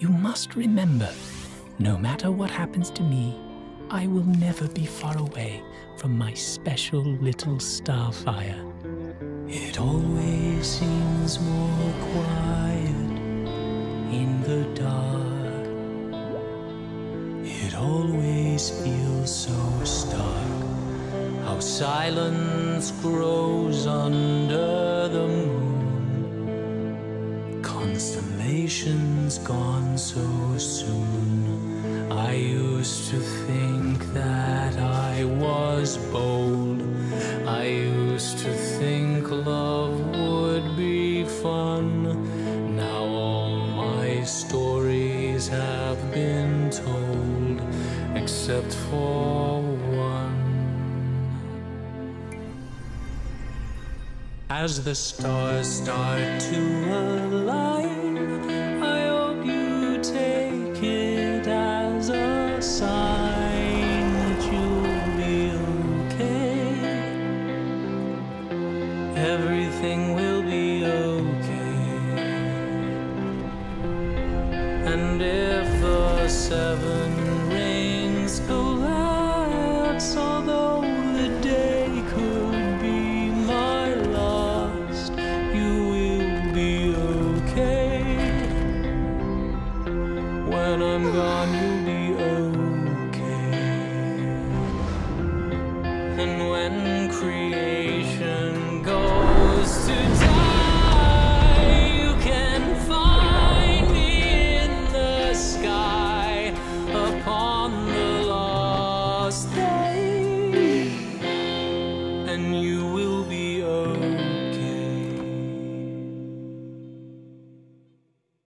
You must remember, no matter what happens to me, I will never be far away from my special little starfish. It always seems more quiet in the dark. It always feels so stark. How silence grows under the moon. Constellations gone so soon. I used to think that I was bold. I used to think love would be fun. Now all my stories have been told, except for one. As the stars start to align, everything will be okay. And if the seven rings collapse, although the day could be my last, you will be okay. When I'm gone, you'll be okay. And when creation